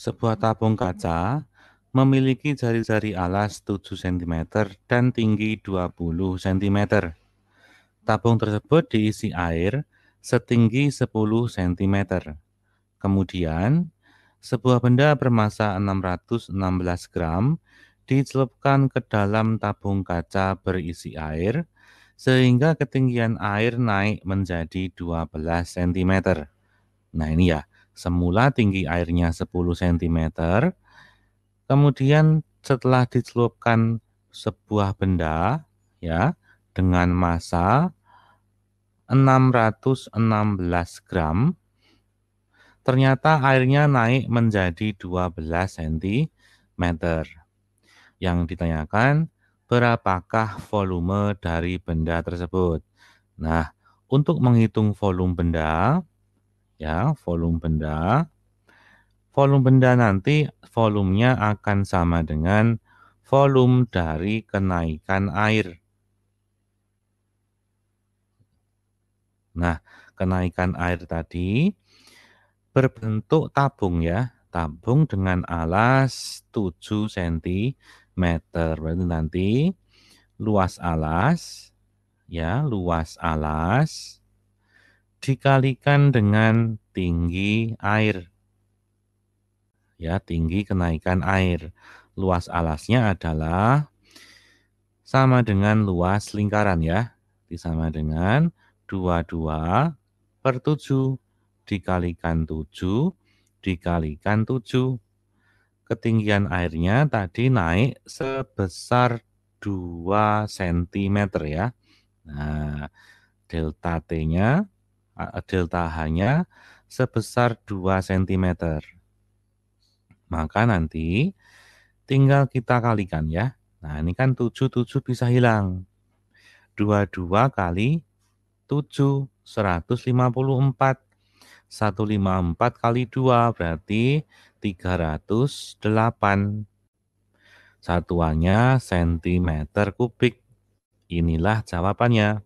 Sebuah tabung kaca memiliki jari-jari alas 7 cm dan tinggi 20 cm. Tabung tersebut diisi air setinggi 10 cm. Kemudian, sebuah benda bermasa 616 gram dicelupkan ke dalam tabung kaca berisi air sehingga ketinggian air naik menjadi 12 cm. Nah ini ya, Semula tinggi airnya 10 cm, kemudian setelah dicelupkan sebuah benda ya dengan massa 616 gram, ternyata airnya naik menjadi 12 cm. Yang ditanyakan, berapakah volume dari benda tersebut? Nah, untuk menghitung volume benda, ya, volume benda. Volume benda nanti volumenya akan sama dengan volume dari kenaikan air. Nah, kenaikan air tadi berbentuk tabung ya, tabung dengan alas 7 cm. Berarti nanti luas alas ya, luas alas dikalikan dengan tinggi air. Ya, tinggi kenaikan air. Luas alasnya adalah sama dengan luas lingkaran ya. Sama dengan 22 per 7 dikalikan 7 dikalikan 7. Ketinggian airnya tadi naik sebesar 2 cm ya. Nah, delta T-nya delta H-nya sebesar 2 cm. Maka nanti tinggal kita kalikan ya. Nah, ini kan 7, 7 bisa hilang. 22 kali 7, 154. 154 kali 2 berarti 308. Satuannya cm kubik. Inilah jawabannya.